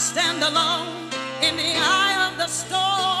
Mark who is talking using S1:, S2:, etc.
S1: stand alone in the eye of the storm.